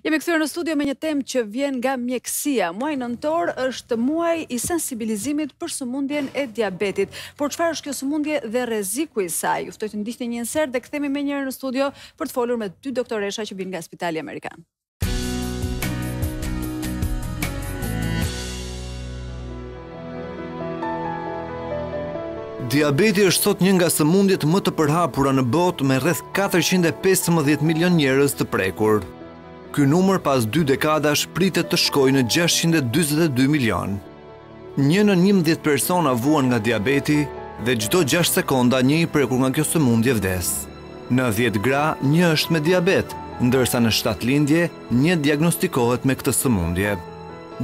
Jemi kthyer në studio me një temë që vjen nga mjekësia. Muaji nëntor është muaj i sensibilizimit për sëmundjen e diabetit. Por çfarë është kjo sëmundje dhe rreziku i saj? Ju ftoj të ndiqni një insert dhe kthehemi menjëherë në studio për të folur me dy doktoresha që vijnë nga Spitali Amerikan. Diabeti është sot një nga sëmundjet më të përhapura në botë me rreth 415 milion njerëz të prekur. Ky numër pas dy dekadash pritet të shkojë në 642 milion. Një në njëmbëdhjetë persona vuan nga diabeti dhe çdo gjashtë sekonda një i prekur nga kjo sëmundje vdes. Në dhjetë gra, një është me diabet, ndërsa në shtatë lindje, një diagnostikohet me këtë sëmundje.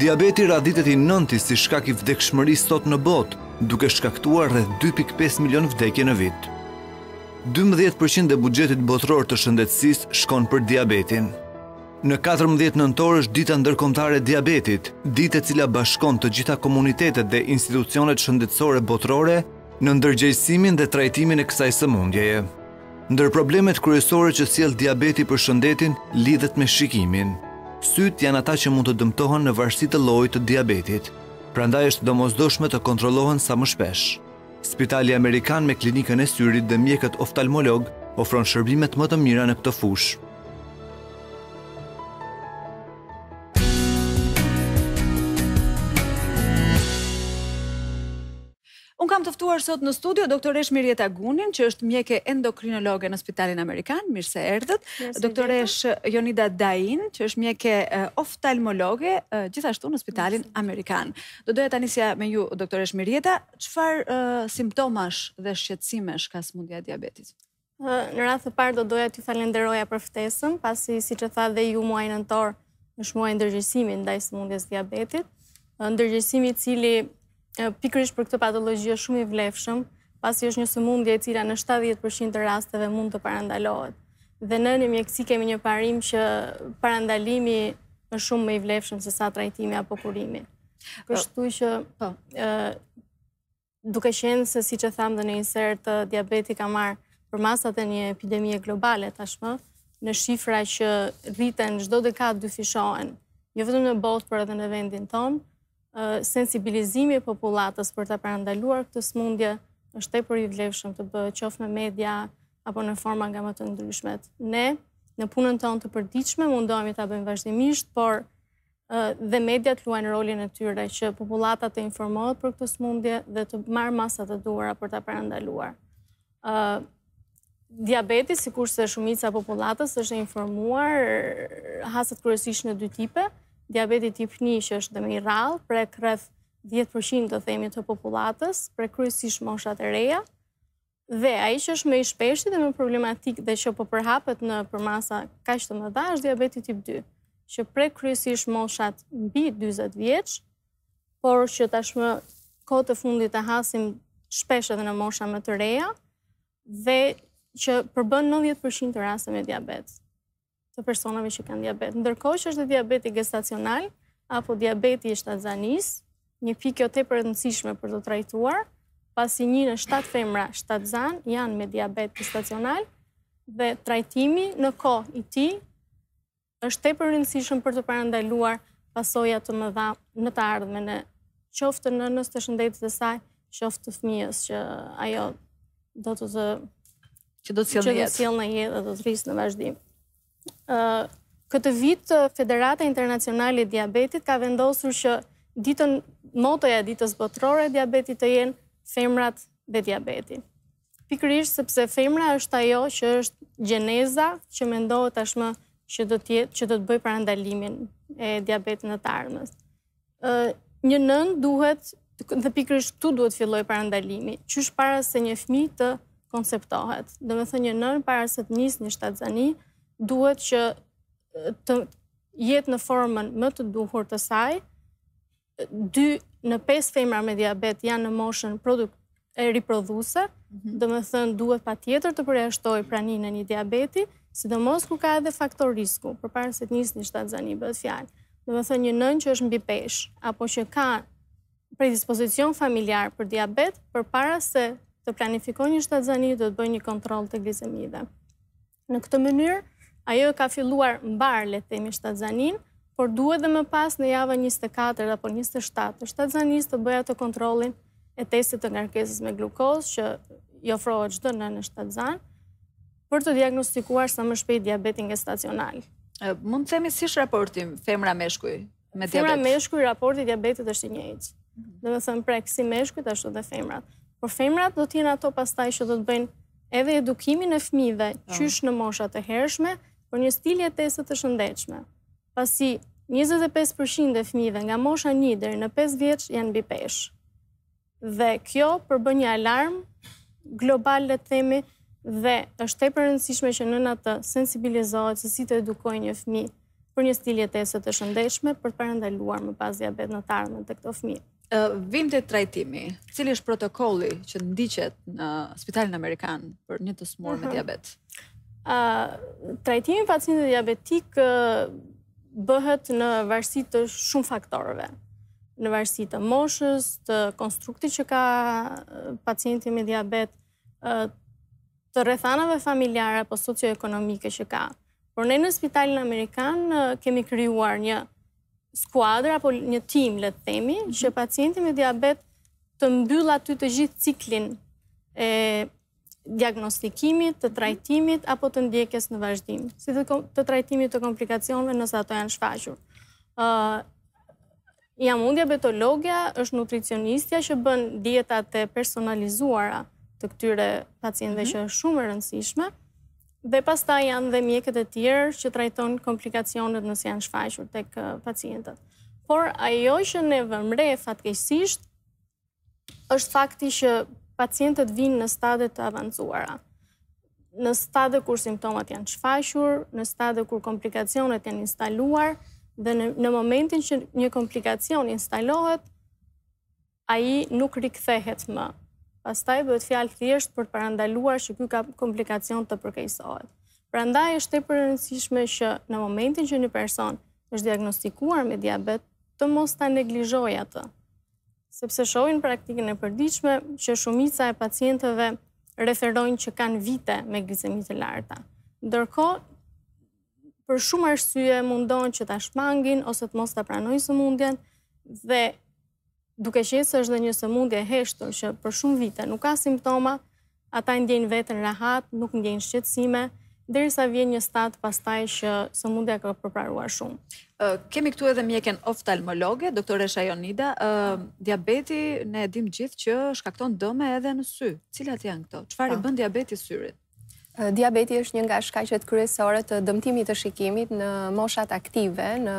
Diabeti radhitet i nënti si shkak i vdekshmërisë sot në botë, duke shkaktuar rreth dy pikë pesë milionë vdekje në vit. Dymbëdhjetë për qind e buxhetit botëror të shëndetësisë shkon për diabetin. Në katërmbëdhjetë nëntor është Dita Ndërkombëtare e Diabetit, ditë e cila bashkon të gjitha komunitetet dhe institucionet shëndetësore botërore në ndërgjegjësimin dhe trajtimin e kësaj sëmundjeje. Ndër problemet kryesore që sjell diabeti për shëndetin lidhet me shikimin. Sytë janë ata që mund të dëmtohen në varësi të llojit të diabetit, prandaj është e domosdoshme të kontrollohen sa më shpesh. Spitali Amerikan me Klinikën e Syrit dhe mjekët oftalmologë ofron shërbimet më të mira në këtë fushë. Unë kam të ftuar sot në studio doktoreshë Mirjeta Gunin, që është mjeke endokrinologe në spitalin Amerikan, mirë se erdhët, doktoreshë Jonida Dain, që është mjeke oftalmologe gjithashtu në spitalin Amerikan. Do doja ta nisja me ju, doktoreshë Mirjeta, Çfarë simptomash dhe shqetësimesh ka sëmundja e diabetit? Në radhë të parë do doja t'ju falenderoja për ftesën, pasi siç e thatë dhe ju muaji nëntor është muaji i ndërgjegjësimit ndaj sëmundjes së diabetit. Ndërgjegjësimi i cili pikërisht për këtë patologji është shumë i vlefshëm, pasi është një sëmundje e cila në 70% të rasteve mund të parandalohet. Dhe ne në mjekësi kemi një parim që parandalimi është shumë më i vlefshëm se sa trajtimi apo kurimi. Kështu që, po, duke qenë se siç e thamë dhe në insert diabeti ka marrë përmasat e një epidemie globale tashmë, në shifra që rriten çdo dekadë dyfishohen, jo vetëm në botë por edhe në vendin tonë, sensibilizimi e popullatës për ta parandaluar këtë sëmundje është tepër i vlefshëm të bëhet qoftë në media apo në forma nga më të ndryshmet. Ne, në punën tonë të përditshme, mundohemi ta bëjmë vazhdimisht, por dhe mediat luajnë rolin e tyre që popullata të informohet për këtë sëmundje dhe të marrë masat e duhura për ta parandaluar. ë Diabeti, sikurse shumica e popullatës është e informuar, haset kryesisht në dy tipe. Diabeti tip 1 që është dhe më i rrallë, prek rreth 10% të themi të popullatës, prek kryesisht moshat e reja. Dhe ai që është më i shpeshti dhe më problematik dhe që po përhapet në përmasa kaq të mëdha është diabeti tip 2, që prek kryesisht moshat mbi 40 vjeç, por që tashmë kohët e fundit e hasim shpesh edhe në mosha më të reja dhe që përbën 90% të rasteve me diabet. të personave që kanë diabet. Ndërkohë që është diabeti gestacional apo diabeti i shtatzënisë, një pikë kjo tepër e rëndësishme për t'u trajtuar, pasi një në 7 femra shtatzëna janë me diabet gestacional dhe trajtimi në kohë i tij është tepër i rëndësishëm për të parandaluar pasoja të mëdha në të ardhmen qoftë të nënës, të shëndetit të saj, qoftë të fëmijës që ajo do të të që do të sjellë në jetë. Që do të sjellë në jetë dhe do të rrisë në vazhdim. Këtë vit, Federata Internacionale e Diabetit ka vendosur që ditën motoja e ditës botërore të diabetit të jenë femrat dhe diabeti. Pikërisht sepse femra është ajo që është gjeneza që mendohet tashmë që do të, që do të bëjë parandalimin e diabetit në të ardhmen. Një nënë duhet, dhe pikërisht këtu duhet fillojë parandalimi, qysh para se një fëmijë të konceptohet. Domethënë një nënë, para se të nisë një shtatzëni, duhet që të jetë në formën më të duhur të saj, dy në pesë femra me diabet janë në moshën e riprodhuese, mhm. domethënë duhet patjetër të përjashtojë praninë e një diabeti, sidomos kur ka edhe faktorë risku, përpara se të nisë një shtatzëni bëhet fjalë. Domethënë një nënë që është mbipeshë, apo që ka predispozicion familjar për diabet, përpara se të planifikojë një shtatzëni, do të bëjë një kontroll të glicemive. Në këtë mënyrë, ajo e ka filluar mbarë, le të themi, shtatzëninë, por duhet dhe më pas në javën 24 apo 27 të shtatzënisë të bëjë atë kontrollin e testit të ngarkesës me glukozë që i ofrohet çdo nëne shtatzënë për të diagnostikuar sa më shpejt diabetin gestacional. Mund të themi si është raporti femra meshkuj? me diabet. Femra meshkuj, raporti i diabetit është i njëjtë. Domethënë prek, si meshkujt ashtu dhe femrat. Por femrat do të jenë ato pastaj që do të bëjnë edhe edukimin e fëmijëve, po. qysh në moshat e hershme, për një stil jetese të shëndetshme. Pasi 25% e fëmijëve nga mosha një deri në 5 vjeç janë mbipeshë. Dhe kjo përbën një alarm global, le të themi, dhe është tepër e rëndësishme që nëna të sensibilizohet se si të edukojë një fëmijë për një stil jetese të shëndetshme për të parandaluar më pas diabetin në të ardhmen tek këto fëmijë. Ë vim te trajtimi. Cili është protokolli që ndiqet në spitalin amerikan për një të sëmurë me diabet? Ë trajtimi i pacientit diabetik bëhet në varësi të shumë faktorëve. në varësi të moshës, të konstruktit që ka pacienti me diabet, të rrethanave familjare apo socioekonomike që ka. Por ne në spitalin amerikan kemi krijuar një skuadër apo një tim, le të themi, mhm. që pacienti me diabet të mbyllë aty të gjithë ciklin e diagnostikimit, të trajtimit apo të ndjekjes në vazhdim, si dhe të trajtimit të komplikacioneve nëse ato janë shfaqur. Ëh, jam unë diabetologia është nutricionistja që bën dietat e personalizuara të këtyre pacientëve mhm. që është shumë e rëndësishme. Dhe pastaj janë dhe mjekët e tjerë që trajtojnë komplikacionet nëse janë shfaqur tek pacientët. Por ajo që ne vëmë re fatkeqësisht është fakti që pacientët vijnë në stade të avancuara. Në stade kur simptomat janë shfaqur, në stade kur komplikacionet janë instaluar dhe në, në momentin që një komplikacion instalohet, ai nuk rikthehet më. Pastaj bëhet fjalë thjesht për të parandaluar që ky ka komplikacion të përkeqësohet. Prandaj është tepër e rëndësishme që në momentin që një person është diagnostikuar me diabet, të mos ta neglizhojë atë. Sepse shohim në praktikën e përditshme që shumica e pacientëve referojnë që kanë vite me glicemi të larta. Ndërkohë, për shumë arsye mundohen që ta shmangin ose të mos ta pranojnë sëmundjen dhe duke qenë se është dhe një sëmundje e heshtur që për shumë vite nuk ka simptoma, Ata e ndjejnë veten rehat, nuk ndjejnë shqetësime, derisa vjen një stad pastaj që sëmundja ka përparuar shumë. Ë kemi këtu edhe mjeken oftalmologe, doktoresha Jonida, ë diabeti ne e dimë të gjithë që shkakton dëme edhe në sy. Cilat janë këto? Çfarë i bën diabeti syrit? Diabeti është një nga shkaqet kryesore të dëmtimit të shikimit në moshat aktive, në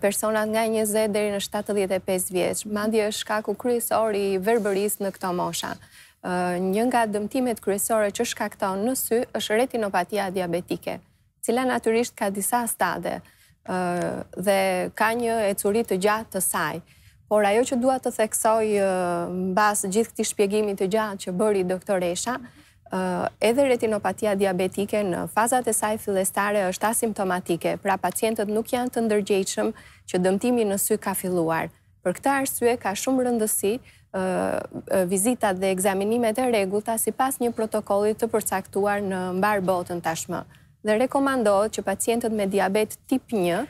personat nga 20 deri në 75 vjeç. Madje është shkaku kryesor i verbërisë në këto mosha. Një nga dëmtimet kryesore që shkakton në sy është retinopatia diabetike, e cila natyrisht ka disa stade dhe ka një ecuri të gjatë të saj. Por ajo që dua të theksoj mbas gjithë këtij shpjegimi të gjatë që bëri doktoresha, edhe retinopatia diabetike në fazat e saj fillestare është asimptomatike, pra pacientët nuk janë të ndërgjegjshëm që dëmtimi në sy ka filluar. Për këtë arsye ka shumë rëndësi vizitat dhe ekzaminimet e rregullta sipas një protokolli të përcaktuar në mbarë botën tashmë. Dhe rekomandohet që pacientët me diabet tip 1,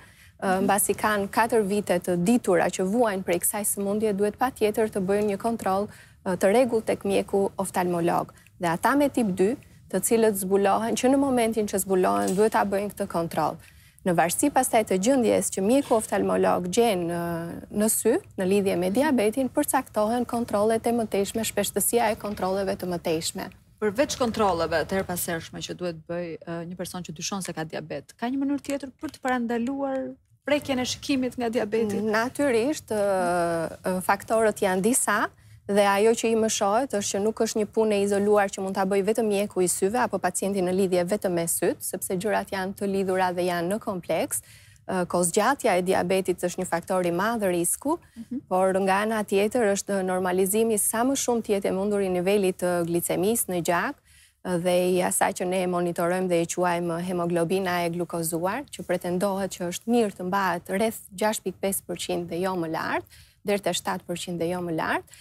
mbasi kanë 4 vite të ditura që vuajnë prej kësaj sëmundje, duhet patjetër të bëjnë një kontroll të rregullt tek mjeku oftalmolog. Dhe ata me tip 2, të cilët zbulohen që në momentin që zbulohen duhet ta bëjnë këtë kontroll. Në varësi pastaj të gjendjes që mjeku oftalmolog gjen në sy në lidhje me diabetin, përcaktohen kontrollet e mëtejshme, shpeshtësia e kontrolleve të mëtejshme. Përveç kontrolleve të herëpashershme që duhet të bëjë një person që dyshon se ka diabet, ka një mënyrë tjetër për të parandaluar prekjen e shikimit nga diabeti? Natyrisht, faktorët janë disa, Dhe ajo që i mëshohet është që nuk është një punë e izoluar që mund ta bëjë vetëm mjeku i syve apo pacienti në lidhje vetëm me sytë, sepse gjërat janë të lidhura dhe janë në kompleks. Kohëzgjatja e diabetit është një faktor i madh risku, mm -hmm. por nga ana tjetër është normalizimi sa më shumë të jetë e mundur i nivelit të glicemisë në gjak, dhe i asaj që ne monitorojmë dhe e quajmë hemoglobina e glukozuar, që pretendohet që është mirë të mbahet rreth 6.5% dhe jo më lart, deri te 7% dhe jo më lart,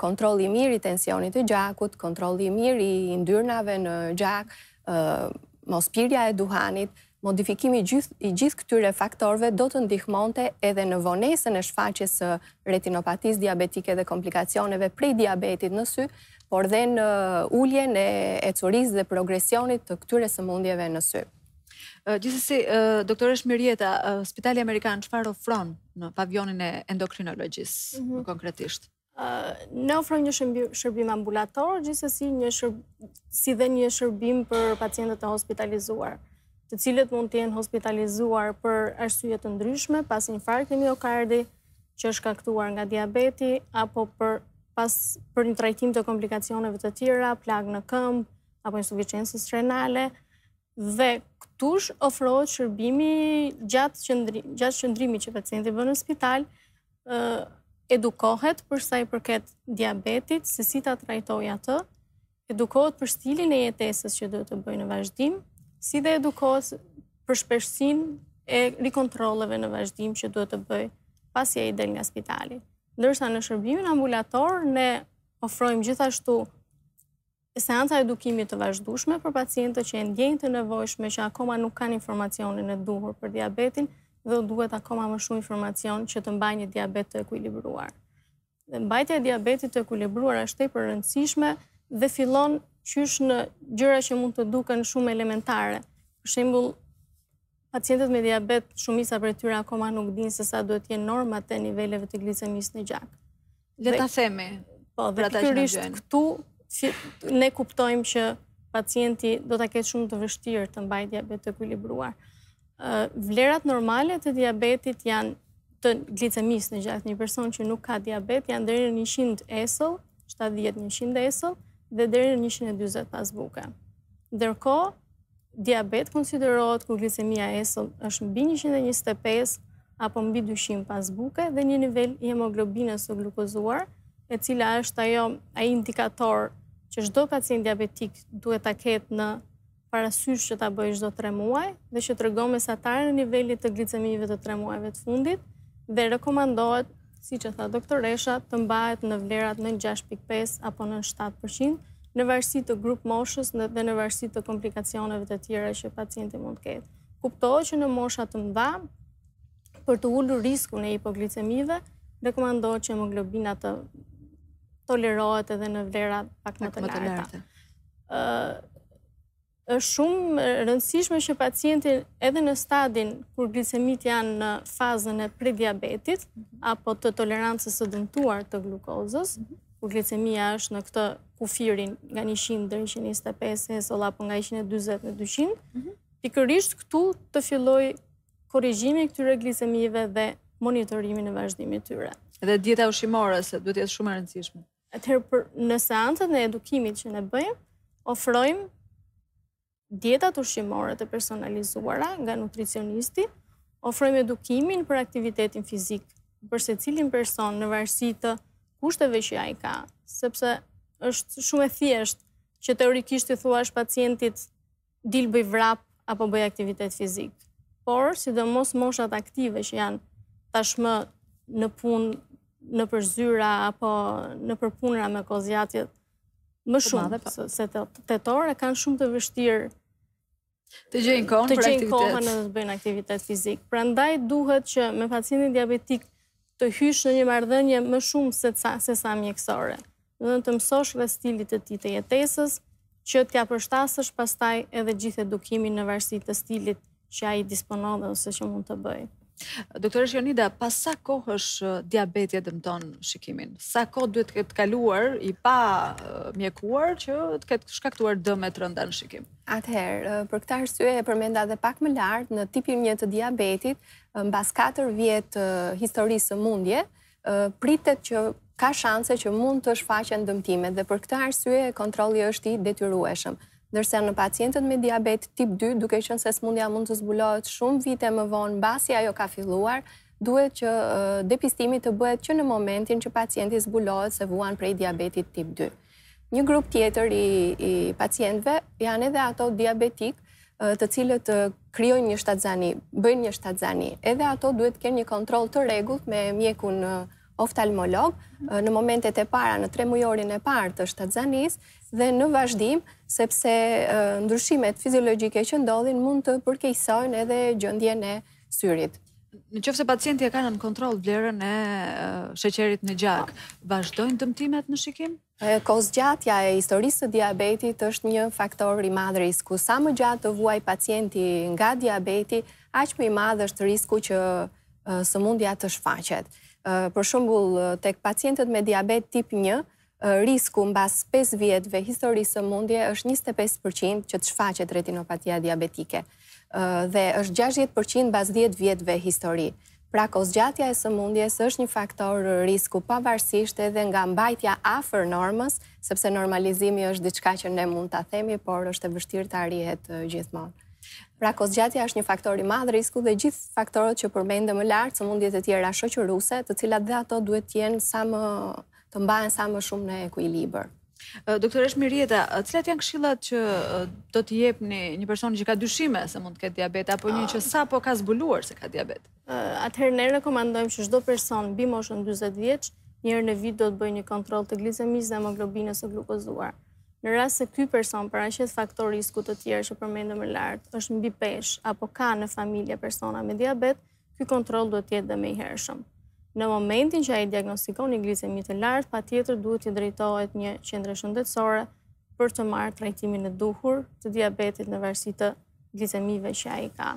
kontrolli i mirë i tensionit të gjakut, kontrolli i mirë i yndyrnave në gjak, mospirja e duhanit, modifikimi gjithë, i gjithë këtyre faktorëve do të ndihmonte edhe në vonesën e shfaqjes së retinopatisë diabetike dhe komplikacioneve prej diabetit në sy, por dhe në uljen e ecurisë dhe progresionit të këtyre sëmundjeve në sy. Gjithsesi, doktoreshë Mirjeta, Spitali Amerikan çfarë ofron në pavionin e endokrinologjisë mhm. konkretisht? Ne ofrojmë një shërbim ambulator, gjithsesi një shërbim si dhe një shërbim për pacientët e hospitalizuar, të cilët mund të jenë hospitalizuar për arsye të ndryshme, pas infarkti miokardi që është shkaktuar nga diabeti apo për pas për një trajtim të komplikacioneve të tjera, plagë në këmbë, apo insuficiencës renale, dhe këtu ofrohet shërbimi gjatë, qëndri, gjatë qëndrimit që pacienti bën në spital, edukohet për sa i përket diabetit, se si ta trajtojë atë, edukohet për stilin e jetesës që duhet të bëjë në vazhdim, si dhe edukohet për shpeshtësinë e rikontrolleve në vazhdim që duhet të bëjë pasi ai del nga spitali. Ndërsa në shërbimin ambulator, ne ofrojmë gjithashtu Seanca edukimi të vazhdueshme për pacientët që e ndjejnë të nevojshme që akoma nuk kanë informacionin e duhur për diabetin dhe u duhet akoma më shumë informacion që të mbajnë një diabet të ekuilibruar. Dhe mbajtja e diabetit të ekuilibruar është tepër e rëndësishme dhe fillon qysh në gjëra që mund të duken shumë elementare. Për shembull, Pacientët me diabet, shumica prej tyre akoma nuk dinë se sa duhet të jenë normat e niveleve të glicemisë në gjak. Le ta themi, po, dhe pikërisht këtu, ne kuptojmë që pacienti do ta ketë shumë të vështirë të mbajë diabet të ekuilibruar. Vlerat normale të diabetit janë të glicemisë në gjak. Një person që nuk ka diabet janë deri në 100 esëll, 70-100 esëll, dhe deri në 120 pas buke. Ndërkohë, Diabet konsiderohet kur glicemia esëll është mbi njëqind e njëzet e pesë apo mbi dyqind pas buke dhe një nivel i hemoglobinës së glukozuar, e cila është ajo ai indikator që çdo pacient diabetik duhet ta ketë në parasysh që ta bëjë çdo 3 muaj dhe që tregon mesataren e nivelit të glicemive të 3 muajve të fundit dhe rekomandohet siç e tha doktoresha, të mbahet në vlerat nën gjashtë pikë pesë apo nën shtatë përqind, në varësi të grupmoshës dhe në varësi të komplikacioneve të tjera që pacienti mund të ketë. Kuptohet që në mosha të mëdha, për të ulur riskun e hipoglicemive, rekomandohet që hemoglobina të tolerohet edhe në vlera pak më të larta. Është shumë e rëndësishme që pacienti edhe në stadin kur glicemitë janë në fazën e prediabetit apo të tolerancës së dëmtuar të glukozës, kur glicemia është në këtë kufirin nga 100 deri në 125 esëll apo nga 140 në 200, mhm. pikërisht këtu të fillojë korrigjimi i këtyre glicemive dhe monitorimin e vazhdueshëm të tyre. Dhe dieta ushqimore se duhet të jetë shumë e rëndësishme. Atëherë për në seancën e edukimit që ne bëjmë, ofrojmë dietat ushqimore të personalizuara nga nutricionisti, ofrojmë edukimin për aktivitetin fizik për secilin person në varësi të kushteve që ai ka, sepse është shumë e thjeshtë që teorikisht t'i thuash pacientit dil bëj vrap apo bëj aktivitet fizik. Por, sidomos moshat aktive që janë tashmë në punë, nëpër zyra apo nëpër punëra me kohëzgjatjet, më shumë po. se tetë orë, e kanë shumë të vështirë të gjejnë kohën për aktivitet. Të gjejnë kohën e të bëjnë aktivitet fizik. Prandaj duhet që me pacientin diabetik të hysh në një marrëdhënie më shumë sesa mjekësore, domethënë, të mësosh rreth stilit të tij të jetesës, që t'ia përshtasësh pastaj edhe gjithë edukimin në varësi të stilit që ai disponon dhe ose që mund të bëjë. Doktoreshë Jonida, pas sa kohësh diabeti e dëmton shikimin? Sa kohë duhet të ketë kaluar i pamjekuar që të ketë shkaktuar dëme të rënda në shikim? Atëherë, për këtë arsye e përmenda dhe pak më lart, në tipin një të diabetit, mbas 4 vjet histori sëmundje, pritet që ka shanse që mund të shfaqen dëmtimet dhe për këtë arsye kontrolli është i detyrueshëm. Ndërsa në pacientët me diabet tip 2, duke qenë se sëmundja mund të zbulohet shumë vite më vonë mbasi ajo ka filluar, duhet që depistimi të bëhet që në momentin që pacienti zbulohet se vuan prej diabetit tip 2. Një grup tjetër i, i pacientëve janë edhe ato diabetikë të cilët krijojnë një shtatzani, bëjnë një shtatzani. Edhe ato duhet të kenë një kontroll të rregullt me mjekun oftalmolog në momentet e para në tremujorin e parë të shtatzanisë dhe në vazhdim sepse ndryshimet fiziologjike që ndodhin mund të përkeqësojnë edhe gjendjen e syrit. Në qoftë se pacienti e ka në kontroll vlerën e sheqerit në gjak, vazhdojnë dëmtimet në shikim? Kohëzgjatja e historisë së diabetit është një faktor i madh risku. Sa më gjatë të vuajë pacienti nga diabeti, aq më i madh është risku që sëmundja të shfaqet. Për shembull, tek pacientët me diabet tip 1, Risku mbas pesë vjetëve histori sëmundje është njëzet e pesë për qind që të shfaqet retinopatia diabetike dhe është gjashtëdhjetë për qind mbas dhjetë vjetëve histori. Pra kohëzgjatja e sëmundjes është një faktor risku pavarësisht edhe nga mbajtja afër normës, sepse normalizimi është diçka që ne mund ta themi, por është e vështirë të arrihet gjithmonë. Pra kohëzgjatja është një faktor i madh risku dhe gjithë faktorët që përmendëm më lart, sëmundjet e tjera shoqëruese, të cilat dhe ato duhet të jenë sa më të mbahen sa më shumë në ekuilibër. Doktoreshë Mirjeta, cilat janë këshillat që do t'i jepni një personi që ka dyshime se mund të ketë diabet, apo një që sapo ka zbuluar se ka diabet? Atëherë ne rekomandojmë që çdo person mbi moshën 40 vjeç, një herë në vit duhet të bëjë një kontroll të glicemisë dhe hemoglobinës së glukozuar. Në rast se ky person paraqet faktorë risku të tjerë që përmendëm më lart, është mbi peshë apo ka në familje persona me diabet, ky kontroll duhet të jetë dhe më i hershëm. Në momentin që ai diagnostikon një glicemi të lartë, patjetër duhet të drejtohet në një qendër shëndetësore për të marrë trajtimin e duhur të diabetit në varësi të glicemive që ai ka.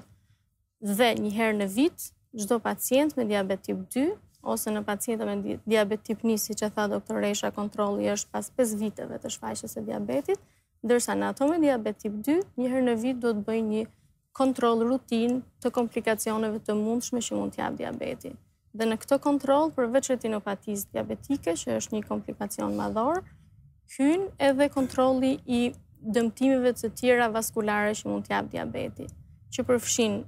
Dhe një herë në vit, çdo pacient me diabet tip 2, ose në pacientët me diabet tip 1, siç tha doktoresha, kontrolli është pas 5 viteve të shfaqjes së diabetit, ndërsa në ato me diabet tip 2, një herë në vit duhet të bëjnë një kontroll rutinë të komplikacioneve të mundshme që mund të japë diabeti. Dhe në këtë kontroll, përveç retinopatisë diabetike, që është një komplikacion madhor, hyn edhe kontrolli i dëmtimeve të tjera vaskulare që mund të japë diabeti, që përfshin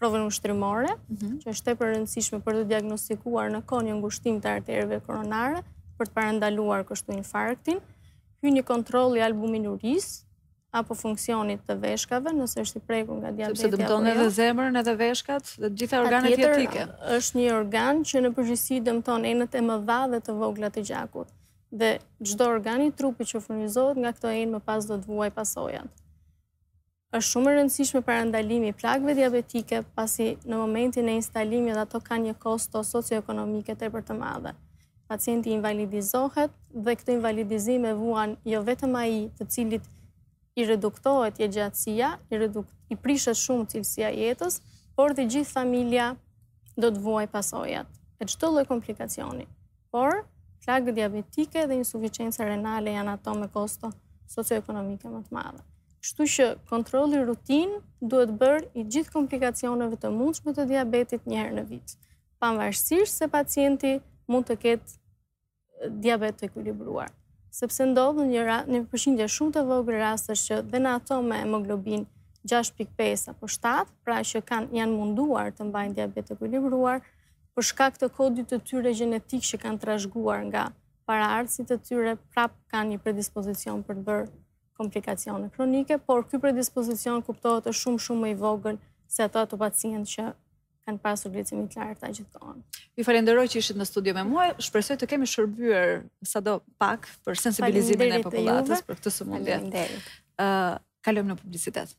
provën ushtrimore, mm -hmm. që është tepër e rëndësishme për të diagnostikuar në kohë një ngushtim të arterieve koronare, për të parandaluar kështu infarktin, hyn një kontroll i albuminurisë, apo funksionit të veshkave, nëse është i prekur nga diabeti apo jo. Sepse dëmton edhe zemrën, edhe veshkat, dhe gjitha organet jetike. Është një organ që në përgjithësi dëmton enët e mëdha dhe të vogla të gjakut. Dhe çdo organ i trupit që furnizohet nga këto enë më pas do të vuajë pasojat. Është shumë e rëndësishme parandalimi i plagëve diabetike, pasi në momentin e instalimit ato kanë një kosto socioekonomike tepër të madhe. pacienti invalidizohet dhe këtë invalidizim e vuan jo vetëm ai të cilit i reduktohet jetëgjatësia, i, redukt, i prishet shumë cilësia e jetës, por dhe gjithë familja do të vuajë pasojat e çdo lloj komplikacioni. Por, plagët diabetike dhe insuficienca renale janë ato me kosto socioekonomike më të madhe. Kështu që kontrolli rutin duhet bërë i gjithë komplikacioneve të mundshme të diabetit një herë në vit. pavarësisht se pacienti mund të ketë diabet të ekuilibruar. Sepse ndodh një, një përqindje shumë të vogël rastesh që dhe në ato me hemoglobinë 6.5 apo 7, pra që kanë janë munduar të mbajnë diabet të ekuilibruar, për shkak të kodit të tyre gjenetik që kanë trashëguar nga paraardhësit e tyre, prap kanë një predispozicion për të bërë komplikacione kronike, por ky predispozicion kuptohet është shumë shumë më i vogël se ato ato pacientë që kanë pasur glicemi të lartë gjithë kohën. Ju falenderoj që ishit në studio me mua. Shpresoj të kemi shërbyer sado pak për sensibilizimin e popullatës për këtë sëmundje. Faleminderit. Ë, uh, kalojmë në publicitet.